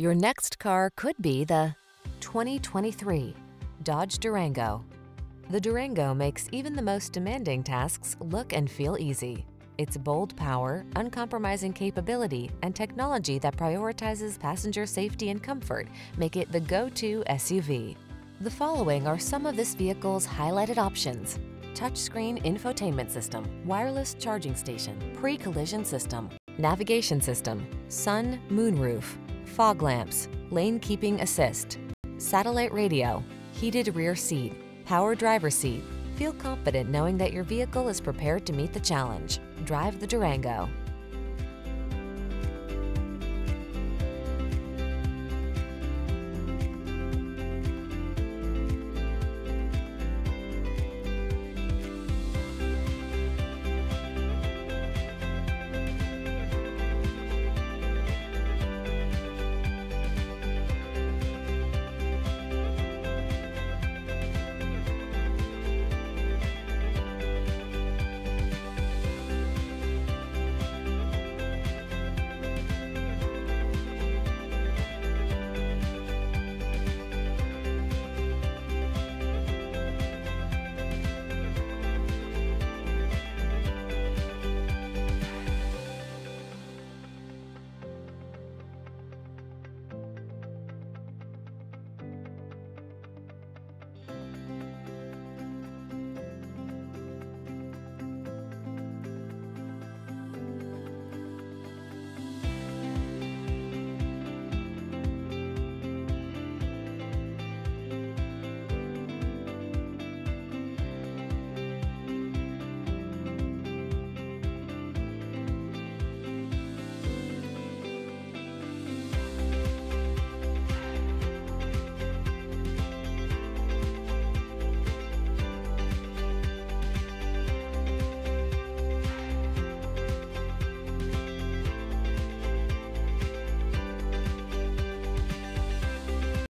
Your next car could be the 2023 Dodge Durango. The Durango makes even the most demanding tasks look and feel easy. Its bold power, uncompromising capability, and technology that prioritizes passenger safety and comfort make it the go-to SUV. The following are some of this vehicle's highlighted options. Touchscreen infotainment system, wireless charging station, pre-collision system, navigation system, sun, moonroof, fog lamps, lane keeping assist, satellite radio, heated rear seat, power driver seat. Feel confident knowing that your vehicle is prepared to meet the challenge. Drive the Durango.